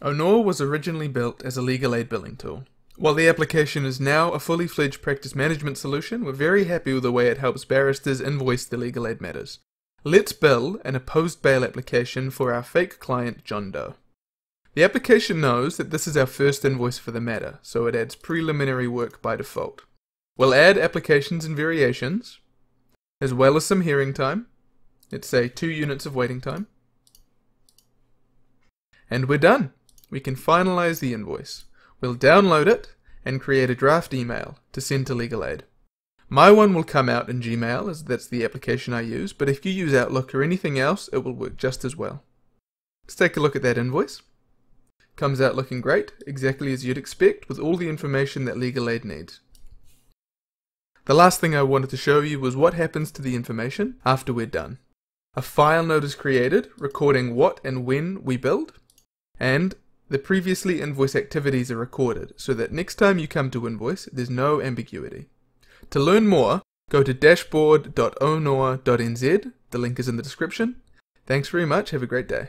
Aunoa was originally built as a legal aid billing tool. While the application is now a fully fledged practice management solution, we're very happy with the way it helps barristers invoice their legal aid matters. Let's bill an opposed bail application for our fake client John Doe. The application knows that this is our first invoice for the matter, so it adds preliminary work by default. We'll add applications and variations, as well as some hearing time. Let's say two units of waiting time. And we're done. We can finalize the invoice. We'll download it and create a draft email to send to Legal Aid. My one will come out in Gmail as that's the application I use, but if you use Outlook or anything else, it will work just as well. Let's take a look at that invoice. Comes out looking great, exactly as you'd expect, with all the information that Legal Aid needs. The last thing I wanted to show you was what happens to the information after we're done. A file note is created, recording what and when we build, and the previously invoice activities are recorded so that next time you come to invoice, there's no ambiguity. To learn more, go to dashboard.aunoa.nz, the link is in the description. Thanks very much, have a great day.